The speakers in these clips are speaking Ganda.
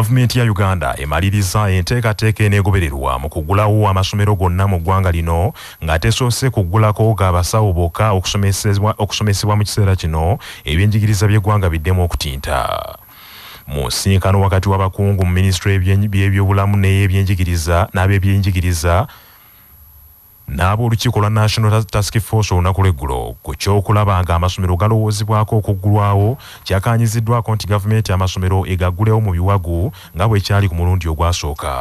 gavumenti ya uganda emaliriza enteekateeka eneegobererwa mu kugulawo amasomero gonna mu ggwanga lino nga tesoose kuggulako g'abasawo bokka okusomesebwa mu kiseera kino ebyenjigiriza by'eggwanga biddemu okutinta. Mu nsinkano wakati w'abakungu mu minisitule y'ebyobulamu n'ey'ebyenjigiriza n'ab'ebyenjigiriza n'ab'olukiiko lwa national task force olunaku lweggulo ku kyokulaba nga amasomero galowoozebwako okuggulwawo kyakanyiziddwako nti gavumenti amasomero egaggulewo mu biwagu nga bwe kyali ku mulundi ogwasooka.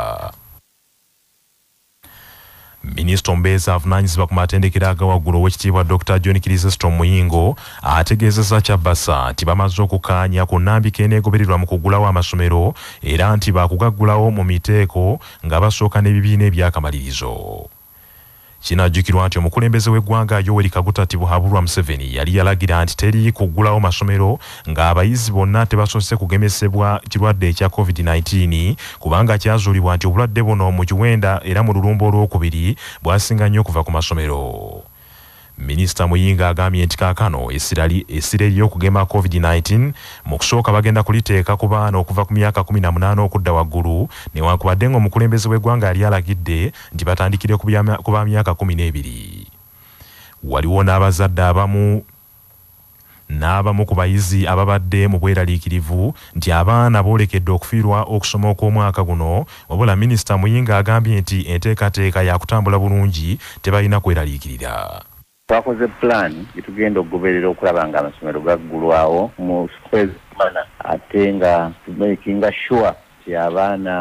Minisita omubeezi avunaanyizibwa ku matendekero agawaggulu owekitiibwa dr john kiriseston muyingo ategeezeza kyabasa nti bamaze okukaanya ku nnambika eneegobererwa mu kuggulawo amasomero era nti baakugaggulawo mu miteeko nga basooka n'ebibiina ebyakamalirizo kinajjukirwa nti omukulembeze w'eggwanga yoweri kaguta tibuhaburwa museveni yali yalagira nti teri kuggulawo masomero ng'abayizi bonna tebasoose kugemesebwa kirwadde ekya covid-19 kubanga kyazuulibwa nti obulwadde buno mu kiwenda era mu lulumba olwokubiri bwasinga nnyo okuva ku masomero minisita muyinga agambye nti kaakano essira ery'okugema covid-19 mu kusooka bagenda kuliteeka ku baana okuva ku myaka 18 okudda waggulu newankubadde ng'omukulembeze w'eggwanga yali alagidde nti batandikire ku ba myaka 12 waliwo n'abazadde abamu n'abamu ku bayizi ababadde mu bweraliikirivu nti abaana boolekedde okufiirwa okusoma okw'omwaka guno wabula minisita muyinga agambye nti enteekateeka yakutambula bulungi tebalina kweraliikirira twakoze pulaani gyetugenda okugoberera okulaba nga amasomero gaggulwawo mu kwezimana ate nga tumakinga sure ti abaana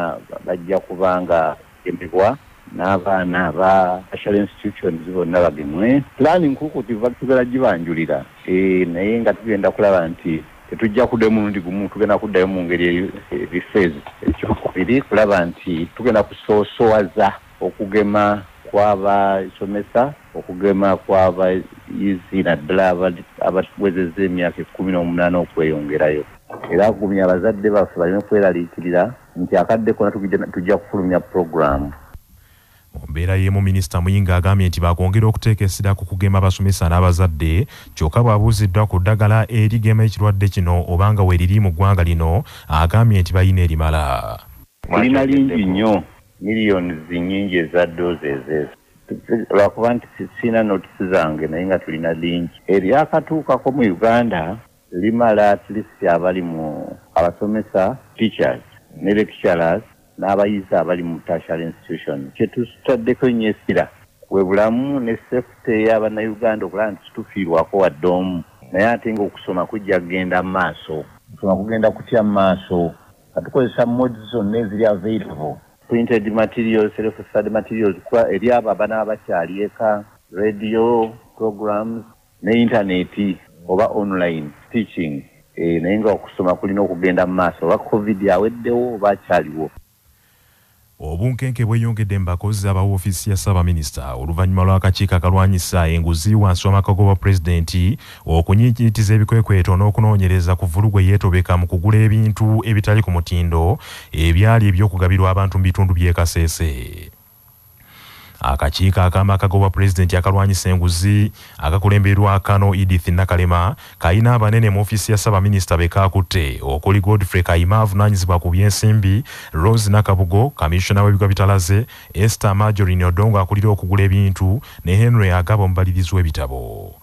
bajja kubanga gemebwa n'abaana ba national institutions bonna bagemwe. Pulaani nkukutiva tugenda gibanjulira. E, naye nga tugenda kulaba nti tetujja kuddayo mulundi gumu tugenda kuddayo mu ngeri ebifeezi ekyokubiri kulaba nti tugenda kusoosowaza okugema kw'abasomesa okugema kw'abayizi naddala abawezezza emyaka ekkumi n'omunaana okweyongerayo. Era agumya abazadde baffe baleme kweraliikirira nti akadde kona tujja kufulumya puroguramu mu mbeera y'emu minisita muyinga agambye nti bakwongera okuteeka essira ku kugema abasomesa n'abazadde kyokka bw'abuuziddwa ku ddagala erigema ekirwadde kino obanga weeriri mu ggwanga lino agambye nti balina erimala. Lina lingi nnyo miliyoni zinyingi eza doozi ezeezo lwakuba nti sirina notisi zange naye nga tulina lingi eryakatuukako mu uganda limala atlist abali mu abasomesa teachers ne lecturers n'abayizi abali mu tertiary institution. Kyetutaddeko nnyo essira. Bwe bulamu ne safety ey'abannayuganda okulaba nti situfiirwako wadde omu. Naye ate ngaokusoma kujja kugenda mu maaso okusoma kugenda kutya mu maaso katukozesa modi zonna eziri available printed materials self-study materials kuba eri abo abanaba bakyali eka radio programs ne intaneti oba online teaching. E, naye nga okusoma kulina okugenda mu maaso oba covid aweddewo oba akyaliwo obunkenke bweyongedde mu bakozi aba woofiisi ya ssaabaminisita oluvannyuma lw'akakiiko akalwanyisa enguzi wansi w'amakago bwa pulezidenti okunyiikiritiza ebikwekweto n'okunoonyereza ku vulugu eyeetobeka mu kugula ebintu ebitali ku mutindo ebyali eby'okugabirwa abantu mu bitundu by'e kaseese akakiiko ak'amakago bwa pulezidenti akalwanyisa enguzi akakulemberwa kano edith nakalema kalina abanene mu ofiisi ya ssaabaminisita be kaakutte. Okuli godfrey kayima avunaanyizibwa ku byensimbi rose nakabugo kamishona w'ebigwa bitalaze esther majorin odongo akulira okugula ebintu ne henry agaba omubalirizi w'ebitabo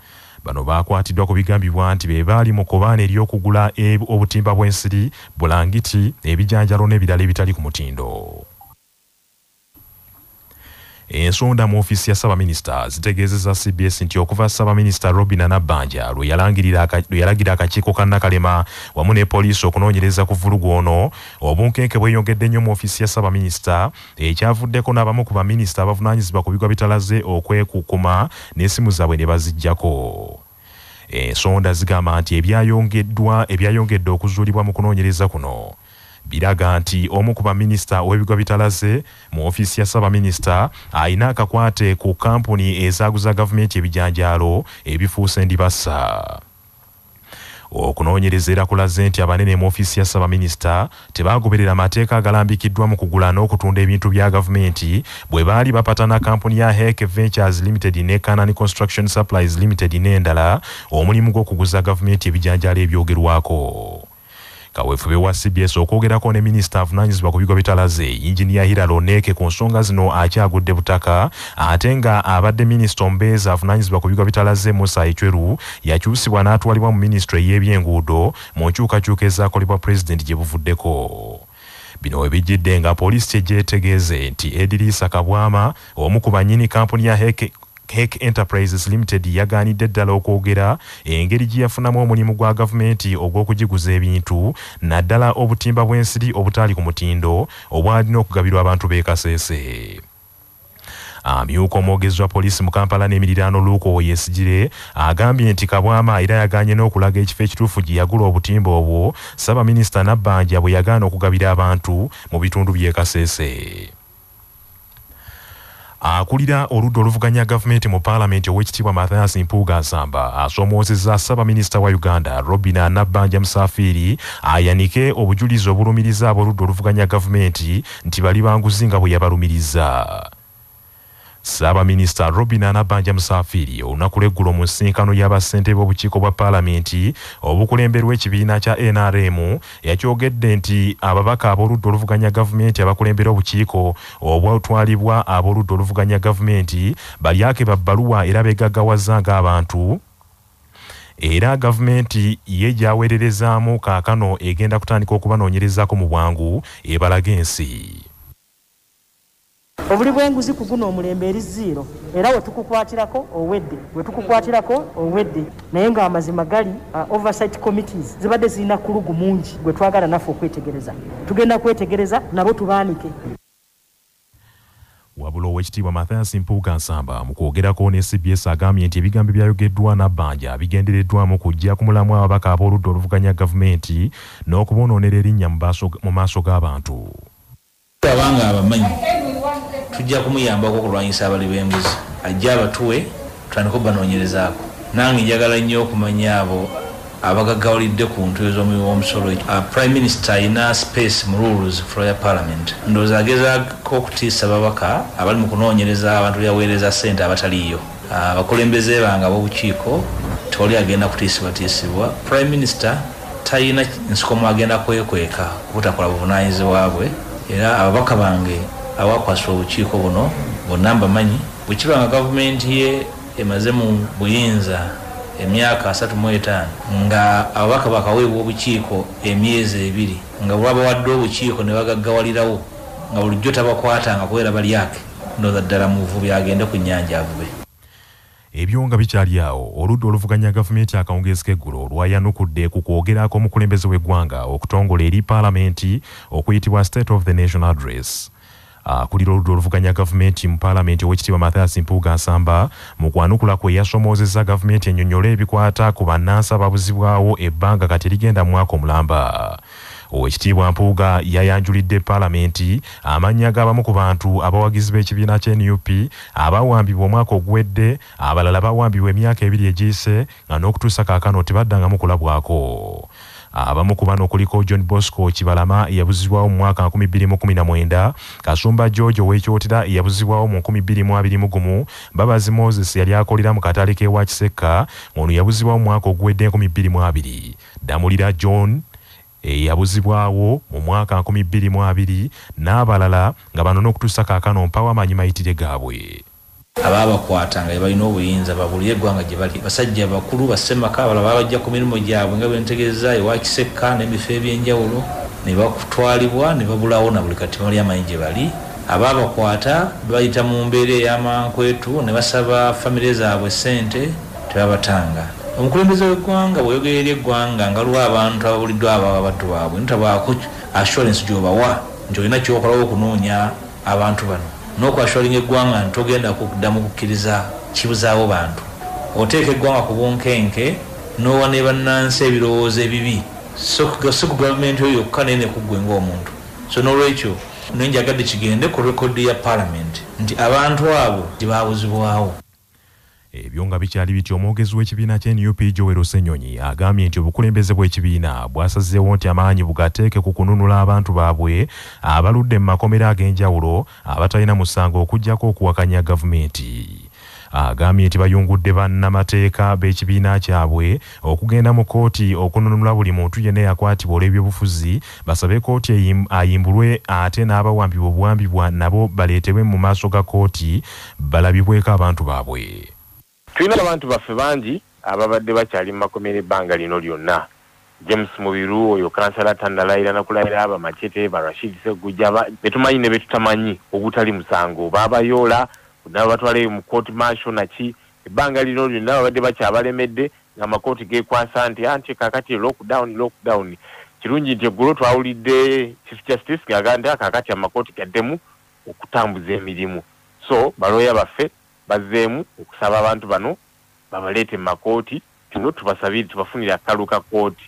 bano baakwatiddwa ku bigambibwa nti be baali mu kobaana ery'okugula obutimba bw'ensiri bulangiti ebijanjalo n'ebirala ebitali ku mutindo ensonda mu ofiisi ya ssaabaminisita zitegeezeza cbs nti okuva ssaabaminisita robin nabbanja lwe yalagira akakiiko ka nakalema wamu ne poliisi okunoonyereza ku vulugu ono obunkenke bweyongedde nnyo mu ofiisi ya ssaabaminisita ekyavuddeko n'abamu ku baminisita abavunaanyizibwa ku bigwa bitalaze okwekukuma n'essimu zaabwe ne baziggyako ensonda zigamba nti ebyayongeddwa ebyayongedde okuzuulibwa mu kunoonyereza kuno biraga nti omu ku baminisita ow'ebigwa bitalaze mu ofiisi ya ssaabaminisita alina akakwate ku kampuni ezaaguza gavumenti ebijanjaalo ebifuuse ndibassa. Okunoonyereza era kulaze nti abanene mu ofiisi ya ssaabaminisita tebaagoberera amateeka agalambikiddwa mu kugula n'okutunda ebintu bya gavumenti bwe baali bapatana kampuni ya hek ventures limited ne canani construction supplies limited n'endala omulimu gw'okuguza gavumenti ebijanjaalo ebyogerwako kaweefube wa cbs okwogerako ne minisita avunaanyizibwa ku bigo bitalaze injiniya hira loneke ku nsonga zino akyagudde butaka ate nga abadde minisita omubeezi avunaanyizibwa ku bigo bitalaze musa echweru yakyusibwa n'atwalibwa mu minisitule y'ebyenguudo mu nkyukakyuka ezaakolebwa pulezidenti gye buvuddeko. Bino we bijjidde nga poliisi kyegyetegeeze nti edirisa kabwama omu ku bannyini kampuni ya heke Cake Enterprises Limited yagaanidde ddala okwogera engeri gye yafunamu omulimu gwa gavumenti ogw'okugiguza ebintu naddala obutimba bw'ensiri obutaali ku mutindo obwalina okugabirwa abantu b'e Kasese. amyuka omwogezi wa poliisi mu kampala n'emiriraano luuko oyesigire agambye nti kabwama era yagaanye n'okulaga ekifo ekituufu gye yagula obutimba obwo saabaminisita nabbanja bwe yagaana okugabira abantu mu bitundu by'e Kasese. Akulira oludda oluvuganya gavumenti mu paalamenti ow'ekitiibwa mathias mpuuga nsamba. Asomoozezza ssaabaminisita wa uganda robina nabbanja musafiri ayanike obujulizi obulumiriza ab'oludda oluvuganya gavumenti nti bali banguzi nga bwe yabalumiriza saabaminisita robin anabanja musafiri olunaku lweggulo mu nsinkano y'abassente b'obukiiko bwa paalamenti obukulemberwa ekibiina kya nrm yakyogedde nti ababaka ab'oludda oluvuganya gavumenti abakulembera obukiiko obwatwalibwa ab'oludda oluvuganya gavumenti balyake babbaluwa era beegaggawaza ng'abantu. Era gavumenti ye gyaweererezaamu kaakano egenda kutandika okubanoonyerezaako mu bwangu ebalaga ensi obuli bw'enguzi ku guno omulembe eri ziiro era wetukukwatirako owedde wetukukwatirako owedde. Naye ng'amazima gali uh, oversight committees zibadde zirina kulugu mungi gwe twagala naffe okwetegereza. Tugenda kwetegereza nabo tubaanike. Wabula owekitiibwa mathias mpuuga nsamba mu kwogerako ne cbs agambye nti ebigambo byayogeddwa nabbanja bigendereddwamu kujja ku mulamu ababaka ab'oludda oluvuganya gavumenti n'okubonoonera erinnya mu maaso g'abantu. Abanga abamanyi tujja kumuyambako okulwanyisa abali b'enguzi ajja abatuwe tutandika obanoonyerezaako nange njagala nnyo okumanya abo abagaggawalidde ku ntuyo z'omumusolo prime minister ayina space mu rules for parliament. Ndowooza agezaako okutiisa babaka abali mu kunoonyereza abantu byaweereza ssente abataliiyo. Abakulembeze bange ab'obukiiko tewali agenda kutiisibwatiisibwa. Prime minister talina nsikomo agenda kwekweka kubutakola buvunanyizibwa bwe. Era ababaka bange abakwasibwa obukiiko buno bonna mbamanyi bwekiba nga gavumenti ye emaze mu buyinza emyaka 35 nga ababaka bakaweebwa obukiiko emyezi ebiri nga bwabawadde obukiiko ne bagaggawalirawo nga bulijjo tabakwatanga kubeera balyake ndooza ddala muvubi agende ku nnyanja avube. Ebyo nga bikyali awo oludda oluvuganya gavumenti akawungeezi k'eggulo lwayanukudde ku kwogerako omukulembeze w'eggwanga okutongola eri paalamenti okuyitibwa state of the national address akulira oludda oluvuganya gavumenti mu paalamenti owekitiibwa mathias mpuuga nsamba mu kwanukula kwe yasomoozezza gavumenti ennyonnyola ebikwata ku bannansi ababuzibwawo ebbanga kati erigenda mwaka omulamba. Owekitiibwa mpuuga yayanjulidde paalamenti amannya g'abamu ku bantu abawagizi b'ekibiina ky'nup abawambibwa omwaka oguwedde abalala bawambibwa emyaka ebiri egiyise nga n'okutuusa kaakano tebaddangamu kulabwako abamu ku bano kuliko john bosco kibalama eyabuzibwawo mu mwaka 2019 kasumba george ow'ekyotera eyabuzibwawo mu 2021 babazi moses yali akolera mu katale k'ewa kisekka ono yabuzibwawo mu mwaka oguwedde 2022 damulira john eyabuzibwawo mu mwaka 2022 n'abalala nga bano n'okutuusa kaakano mpawo amanyi mayitire gaabwe abaabakwata nga balina obuyinza babulire eggwanga gye bali. Basajja bakulu basemaka abalala babajja ku mirimu gyabwe nga bwentegeeza ewakisekka n'ebifo ebyenjawulo ne bakutwalibwa ne babulawo na buli kati bali amanyi gye bali. Abaabakwata bayita mu mbeera ey'amankwetu ne basaba famire zaabwe sente tebabatanga. Omukulembeze w'eggwanga bweyogerera eggwanga nga lwa abantu ababuliddwa ababa baddu baabwe ntabaako assurance gyobawa nti olina kyokolawo okunoonya abantu bano n'okwasholinga eggwanga nti togenda kuddamu kukkiriza kibuzaawo bantu. Oteeka eggwanga ku bunkenke n'owa ne bannansi ebirowoozo ebibi. Si ku gavumenti oyo yokka naye nekuggwe ng'omuntu. So n'olwekyo nenjagadde kigende ku rekodi ya paalamenti nti abantu abo tibabuzibwawo ebyo nga bikyali bityo omwogezi w'ekibiina ky'nup joel senyonyi agambye nti obukulembeze bw'ekibiina bwasazeewo nti amaanyi bugateeke ku kununula abantu baabwe abaludde mu makomera ag'enjawulo abatalina musango okugyako okuwakanya gavumenti. Agambye nti bayungudde bannamateeka b'ekibiina kyabwe okugenda mu kooti okununula buli muntu yenna eyakwatibwa olw'ebyobufuzi basabe kooti ayimbulwe ate n'abawambibwa obuwambibwa nabo baleetebwe mu maaso ga kooti balabibweko abantu baabwe tulina abantu baffe bangi ababadde bakyali mu makomera ebbanga lino lyonna. James mubiru oyo kansala tannalayira nakulayira aba macete ba rashid segujja betumanyi ne betutamanyi obutali musango. Baabayoola nabo batwaleyo mu court marshal naki ebbanga lino lyonna babadde bakyabalemedde nga amakooti gekwasa nti anti kakati lockdown lockdown. Kirungi nti eggulo twawulidde chief justice ng'agamba nti kakati amakooti gaddemu okutambuza emirimu. So balooya baffe bazzeemu okusaba abantu bano babaleete mu makooti tuno tubasabire tubafunire akalu ka kooti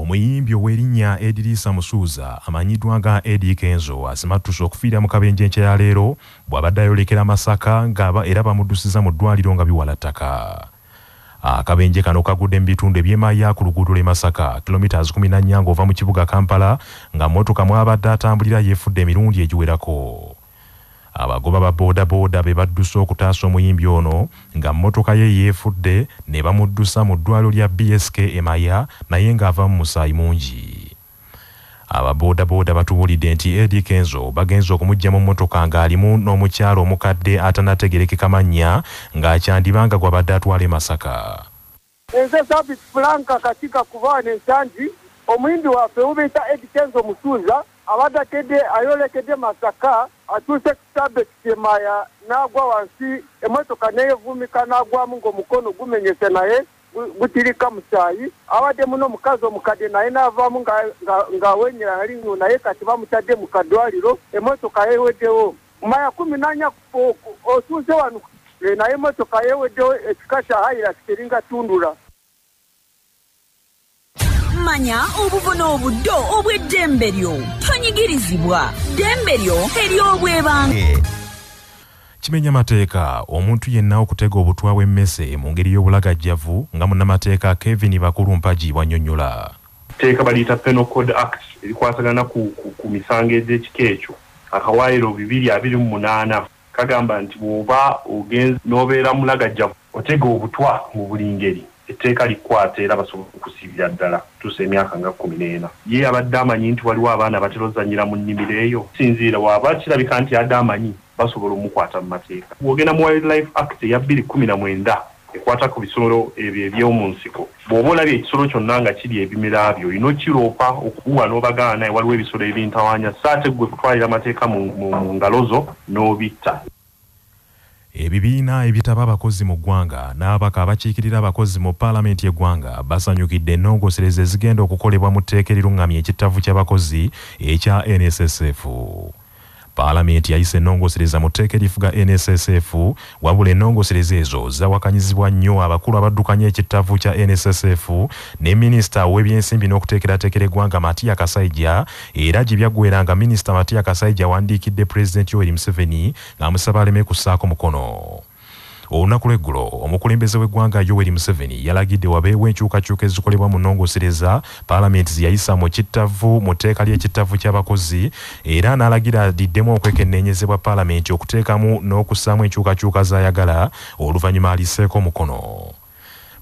omuyimbi ow'erinnya edirisa musuuza amanyiddwa nga edi kenzo asimattuse okufiira mu kabenje nkya ya leero bw'abadde ayolekera masaka ng'aba era bamuddusiza mu ddwaliro nga biwala ttaka akabenje kano kagudde mu bitundu ebyemaya ku luguudo lw'e masaka kilomita 14 ng'ova mu kibuga kampala nga mmotoka mwabadde atambulira yeefudde emirundi egiwerako abagoba ba boodabooda be badduse okutaasa omuyimbi ono nga mmotoka ye yeefudde ne bamuddusa mu ddwaliro lya bsk emaya naye ng'ava mu musaayi mungi. Ababoodabooda batubuulidde nti edi kenzo bagenze okumugya mu mmotoka ng'alimu n'omukyalo omukadde atanategerekeka mannya ng'akyandibanga gwabadde atwala e masaka. Nze sabit franka katika kuvaana ensangi omuyimbi waffe ubiyita edikenzo musuuza abadde akedde ayolekedde masaka atuuse kusabe kitemaya n'agwa wansi emotoka neyevumika n'agwamu ng'omukono gumenyese naye gu- gutirika musaayi abadde muno omukazi omukadde naye n'avaamu nga- nga- ng'awenyera halinu naye kati bamutadde mu kadwaliro emotoka yeweddewo mumaya kumi nanya o- o- otuuze wano Eh, naye emotoka yeweddewo ekika kya hairasi teringa tundula manya obubona obuddo obw'eddembe lyo tonyigirizibwa ddembe lyo ery'obwebange kimenya mateeka. Omuntu yenna okutega obutwa bw'emmese mu ngeri y'obulagajjavu nga munnamateeka kevin bakulumpagi bw'annyonnyola teeka baliyita penal code act erikwasagana ku, ku, ku misango egy'ekika ekyo. Akawaayiro bibiri abiri mu munaana. Kagamba nti bw'oba ogenze n'obeera mulagajjavu otega obutwa mu buli ngeri etteeka likwata era basobola okusibira ddala. Tuusa emyaka nga kkumi n'ena. Ye abadde amanyi nti waliwo abaana batera ozanyira mu nnimiro eyo. Sinziira waaba kirabika nti adde amanyi basobola omukwata mu mateeka. Bw'ogenda mu wildlife act eya bbiri kkumi na mwenda ekwata ku bisolo ebyo eby'omu nsiko. Bw'oba olabye ekisolo kyonna nga kiri ebimera byo olina okiroopa okubuwa n'obagaana waliwo ebisolo ebintawaanya. So ate gwe kutwalira amateeka mu ngalo zo n'obitta ebibiina ebitaba abakozi mu ggwanga n'ababaka abakiikirira abakozi mu paalamenti y'eggwanga basanyukidde ennongosereza ezigenda okukolebwa mu tteeka eriruŋŋamya ekittavu ky'abakozi ekya nssf paalamenti yayisa ennongosereza mu tteeka erifuga nssf wabula ennongosereza ezo zawakanyizibwa nnyo abakulu abaddukanya ekittavu kya nssf ne minisita w'ebyensimbi n'okuteekerateekera eggwanga matiya kasaija era gye byaggwera nga minisita matiya kasaija awandiikidde pulezidenti yoweri museveni ng'amusaba aleme kussaako mukono olunaku lw'eggulo omukulembeze w'eggwanga yoweri museveni yalagidde wabeewo enkyukakyuka ezikolebwa mu nnongosereza paalamenti ze yayisa mu kittavu mu tteeka ly'ekittavu ky'abakozi era n'alagira aliddemu okwekenneenyezebwa paalamenti okuteekamu n'okussaamu enkyukakyuka z'ayagala oluvannyuma alisseeko omukono.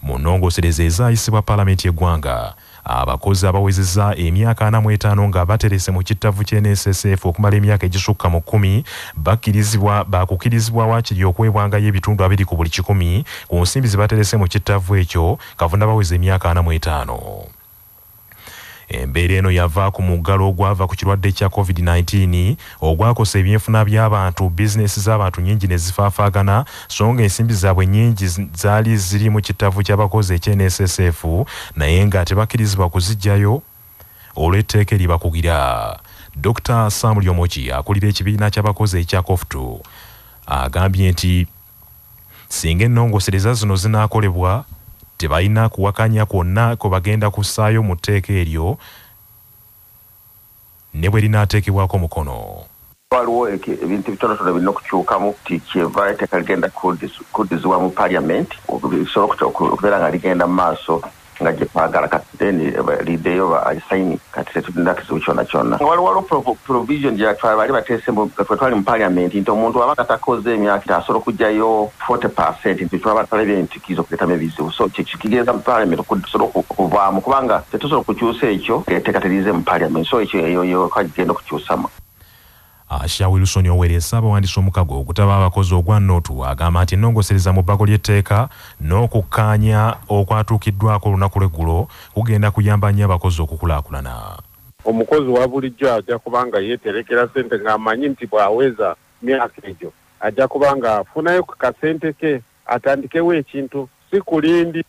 Mu nnongosereza ezaayisibwa paalamenti y'eggwanga abakozi abawezezza emyaka ana mu etaano nga baterese mu kittavu ky'NSSF okumala emyaka egisukka mu kkumi bakkirizibwa bakukirizibwa waakiri okuweebwangayo ebitundu abiri ku buli kikumi. Ku nsimbi ze baterese mu kittavu ekyo kavunda baweza emyaka ana mu etaano embeera eno yava ku muggalo ogwava ku kirwadde kya covid-19 ogwakosa ebyenfuna by'abantu bizinesi z'abantu nyingi ne zifaafaagana so nga ensimbi zaabwe nnyingi zi- zaali ziri mu kitavu ky'abakozi ekyenssf naye nga tebakkirizibwa kuziggyayo olw'etteeka eribakugira dr sam lyomoki akulira ekibiina ky'abakozi ekya cofutu agambye nti singa ennongosereza zino zinaakolebwa tebalina kuwakanya kwonna kwe bagenda kussaayo mu tteeka eryo ne bwe linaateekebwako mukono. Waliwo ebintu bitonotono birina okukyukamu ti kyeva etteeka ligenda kuddizibwa mu paliamenti bisobola okuta- oku- okubeera nga ligenda mu maaso nga gye twagala kati then liddeyo basaini kati tetulina kizibu kyona kyona waliwo waliwo pro- provision gye twa- bali bateese mu- twe twali mu parliament nti omuntu aba katakoze emyaka asobola okugyayo 40 percent. Nti twaba twalabye nti kiza okuleetamu ebizibu so kye- kigeza mu parliament okusobola oku- okuvaamu kubanga tetusobola okukyusa ekyo etteeka terize mu parliament so ekyo eyo yo kagenda okukyusamu asha wilson owere saabawandiisi omukago okutaba abakozi ogwa notu agamba nti ennongosereza mu bbago ly'etteeka n'okukkaanya okwatuukiddwako olunaku lw'eggulo kugenda kuyamba nnyo abakozi okukulaakulana. Omukozi wa bulijjo ajja kuba nga yeeterekera sente ng'amanyi nti bw'aweza myaka egyo. Ajja kuba nga afunayo ku kasente ke atandikewo ekintu si kulindi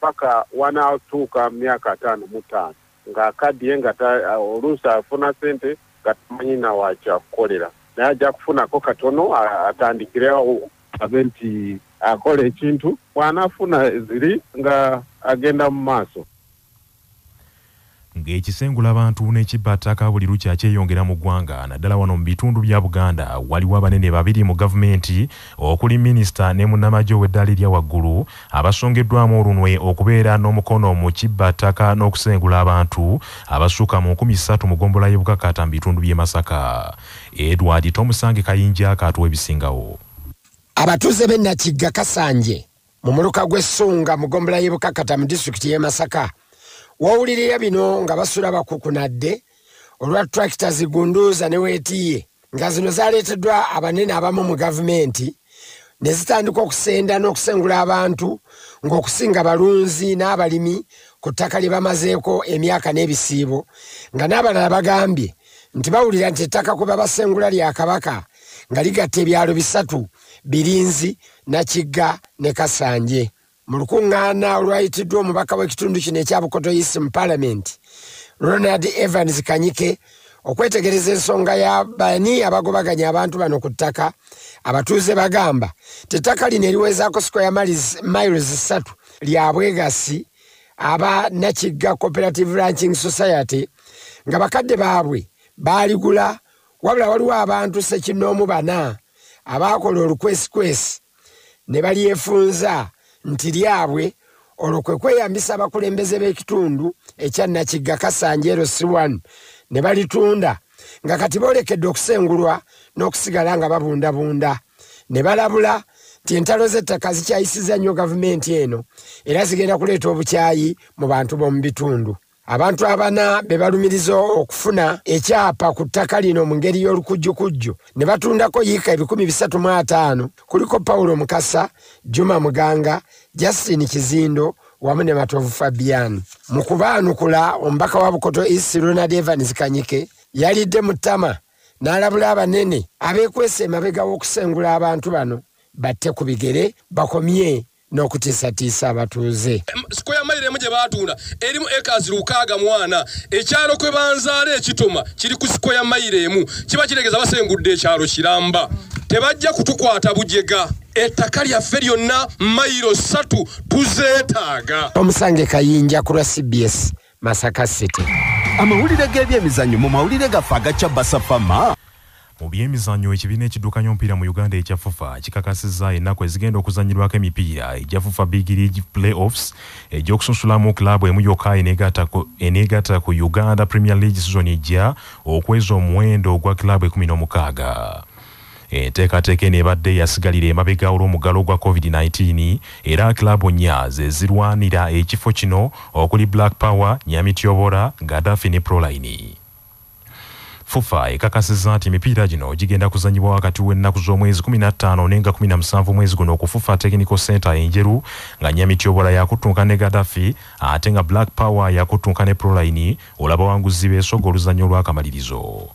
paka wanaatuuka myaka ataano mu ttaano. Ng'akaddiye nga oluusi afuna sente nga tamanyi nawakyakukolera naye ajja kufunako katono atandikirewo abe nti akola ekintu bw'anaafuna ziri nga agenda mu maaso ng'ekisengula abantu n'ekibbattaka buli lukya kyeyongera mu ggwanga. Naddala wano mu bitundu bya buganda waliwo abanene babiri mu gavumenti okuli minisita ne munnamagye ow'eddaala erya waggulu abasongeddwamu olunwe okubeera n'omukono mu kibbattaka n'okusengula abantu abasukka mu 13 mu gombola y'ebukakata mu bitundu by'e masaka. Edward tomusange kayinja kaatuwa ebisingawo abatuuze b'e nakigga kasanje mu muluka gw'essunga mu gombola y'e bukakata mu disitulikiti y'e masaka wowulirira bino nga basula bakukunadde olwa tulakita zigunduuza ne weetiye nga zino zaleeteddwa abanene abamu mu gavumenti ne zitandika okusenda n'okusengula abantu ng'okusinga balunzi n'abalimi ku ttaka lye bamazeeko emyaka n'ebisiibo nga n'abalala bagambye nti bawulira nti ettaka kwe babasengula lya kabaka nga ligatta ebyalo bisatu birinzi nakigga ne kasanje mu lukuŋŋaana olwayitiddwa omubaka w'ekitundu kino ekya bukoto east mu palamenti ronald evans kanyike okwetegereza ensonga ya bani abagobaganya abantu bano ku ttaka. Abatuuze bagamba tettaka lino eriwezaako miles miles ssatu lya bwegasi aba nakigga cooperative ranching society nga bakadde baabwe baaligula wabula waliwo abantu sekinoomu bana abaakola olukwesikwesi ne balyefunza nti lyabwe olwo kwe kweyambisa abakulembeze b'ekitundu ekya nakigga kasanje ros1 ne balitunda nga kati boolekedde okusengulwa n'okusigala nga babundabunda. Ne balabula nti entalo z'ettaka zikyayisiza nnyo gavumenti eno era zigenda kuleeta obukyayi mu bantu b'omu bitundu abantu abana be balumiriza okufuna ekyapa ku ttaka lino mu ngeri y'olukujjukujju ne batundako yiika ebikumi bisatu mu ataano. Kuliko pawulo mukasa juma muganga justin kizindo wamu ne matovu fabian. Mu kubaanukula omubaka wa bukoto east ronald evans kanyike yalidde mu ttama n'alabula abanene abeekwesa emabega w'okusengula abantu bano batte ku bigere bakomye n'okutiisatiisa abatuuze. Sikweya mayiro emu gye baatunda erimu ekazi lukaaga mwana ekyalo kwe banzaala ekitoma kiri ku sikweya mayiro emu. Kiba kiregeeza basengudde ekyalo kiramba. Tebajja kutukwata bujega. Ettaka lyaffe lyonna mayiro ssatu tuzeetaaga. Omusange kayinja ku lwa cbs masaka city. Amawulire g'ebyemizannyo mu mawulire gaffe agacya basafama mu byemizannyo ekibiina ekiddukanya omupiira mu uganda ekya fufa kikakasizza ennaku ezigenda okuzanyirwako emipiira egya fufa big league playoffs egy'okusunsulamu kilaabu emu yokka eneegatta ku- uganda premier league season ejja okweza omuwendo ogwa ekumi n'omukaaga. Enteekateeka eno ebadde yasigalira emabega olw'omuggalo gwa covid-19 era kilaabu nnya ze zirwanira ekifo kino okuli black power nyamityobora gadafi ne proline fufa ekakasizza nti emipiira gino gigenda kuzanyibwa wakati w'ennaku z'omwezi 15 nenga 17 mwezi guno ku fufa technical center enjeru nga nyamityobola yakuttunka ne gadafi ate nga black power yakuttunka ne proline olaba wanguzi beesoga oluzannyo olw'akamalirizo.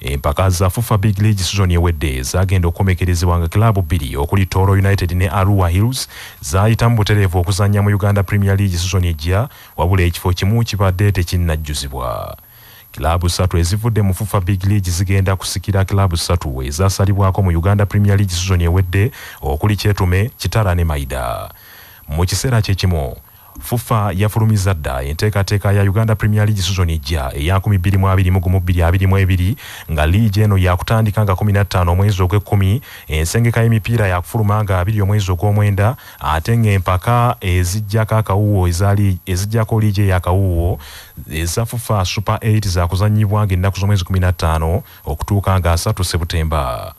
Empaka za fufa big league season ewedde zagenda okukomekerezebwa nga kilaabu bbiri okuli toro united ne arua hills zayita mu butereevu okuzannya mu uganda premier league season ejja wabula ekifo kimu kibadde tekinnajjuzibwa kilaabu ssatu ezivudde mu fufa big league zigenda kusikira kilaabu ssatu ezasalibwako mu uganda premier league season ewedde okuli kyetume kitala ne maida. Mu kiseera kyekimu fufa yafulumizza dda enteekateeka ya uganda premier league season ejja eya 2022 nga liigi eno yakutandika nga 15 omwezi ogw'ekkumi ensengeka y'emipiira yakufuluma nga 2 omwezi ogw'omwenda ate ng'empaka ezijjako akawuwo ezijjako liigi eyakawuwo eza fufa super 8 zakuzanyibwa ng'ennaku z'omwezi 15 okutuuka nga 3 sebutemba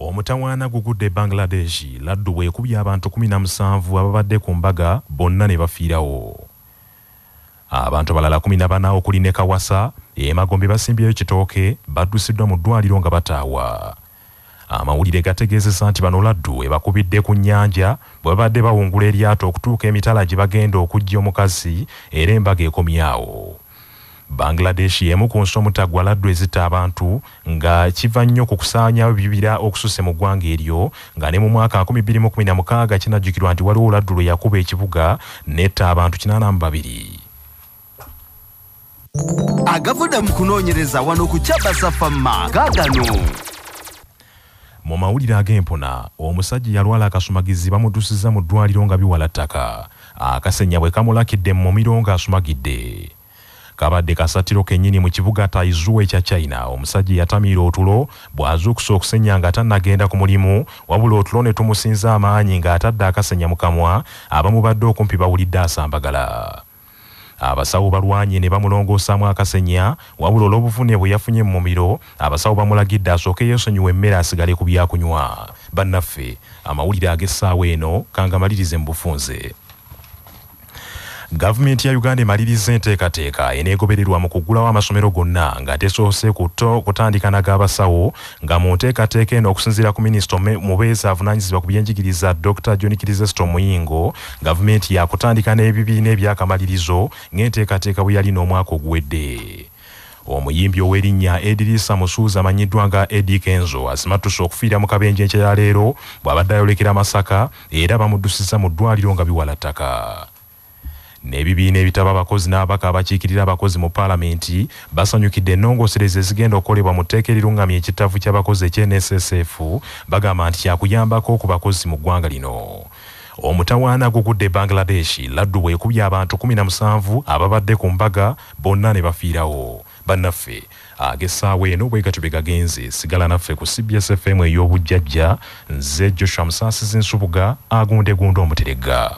omutawaana gugudde e bangladesh laddu bwekubye abantu 17 ababadde ku mbaga bonna ne bafiirawo. Abantu balala 14 okuli ne kawasa emagombe basimbyeyo kitooke baddusiddwa mu ddwaliro nga bataawa. Amawulire gategeezesa nti bano laddu ebakubidde ku nnyanja bwe babadde bawungula eryato okutuuka emitala gye bagenda okujja omukazi era embaga ekomyawo bangladesh y'emu ku nsi omutaggwa laddu ezitta abantu nga kiva nnyo ku kusaanyawo bibira okususse mu ggwanga eryo nga ne mu mwaka 2016 kinajjukirwa nti waliwo laddu lwe yakuba ekibuga netta abantu 82 agavudde mu kunoonyereza wano ku kyabasa famma gaagano mu mawulire ag'empona omusajja yalwala akasumagizi bamuddusiza mu ddwaliro nga biwala ttaka. Akasenya bwe kamulakidde mu mumiro ng'asumagidde kabadde kasatiro kennyini mu kibuga taizuwa ekya china. Omusajja yatamiira otulo bw'azuukusa okusenya nga tannagenda ku mulimu wabula otulo ne tumusinza amaanyi ng'atadde akasenya mu kamwa abamu badde okumpi bawulidde asambagala. Abasawo balwanye ne bamulongoosaamu akasenya wabula olw'obuvune bwe yafunye mu mumiro abasawo bamulagidde asooke yeesonyiwa emmere asigale ku byakunywa. Bannaffe amawulire ag'essaawa eno kangamalirize mu bufunze gavumenti ya uganda emaliriza enteekateeka eneegobererwa mu kugulawo amasomero gonna nga tesoose kutandika n'ag'abasawo nga mu nteekateeka eno okusinziira ku minisita mubeezi avunaanyizibwa ku byenjigiriza dr john kirizesito muyingo gavumenti yakutandika n'ebibiina ebyakamalirizo ng'enteekateeka bwe yali n'omwaka oguwedde. Omuyimbi ow'erinnya edirisa musuuzi amanyiddwa nga edi kenzo asimatuse okufiira mu kabenje enkya ya leero bw'abadde ayolekera masaka era bamuddusiza mu ddwaliro nga biwala ttaka n'ebibiina ebitaba abakozi n'ababaka abakiikirira abakozi mu paalamenti basanyukidde ennongoosereza ezigenda okukolebwa mu tteeka erirungamya ekitavu ky'abakozi ekyenssf bagamba nti kyakuyambako ku bakozi mu ggwanga lino. Omutawaana gugudde bangladesh laddu bwekubye abantu 17 ababadde ku mbaga bonna ne bafiirawo. Bannaffe ag'essaawa eno bwe gatyo bye gagenze sigala naffe ku cbs fm ey'obujjajja nze joshua musaasizi nsubuga agundegunda omuteregga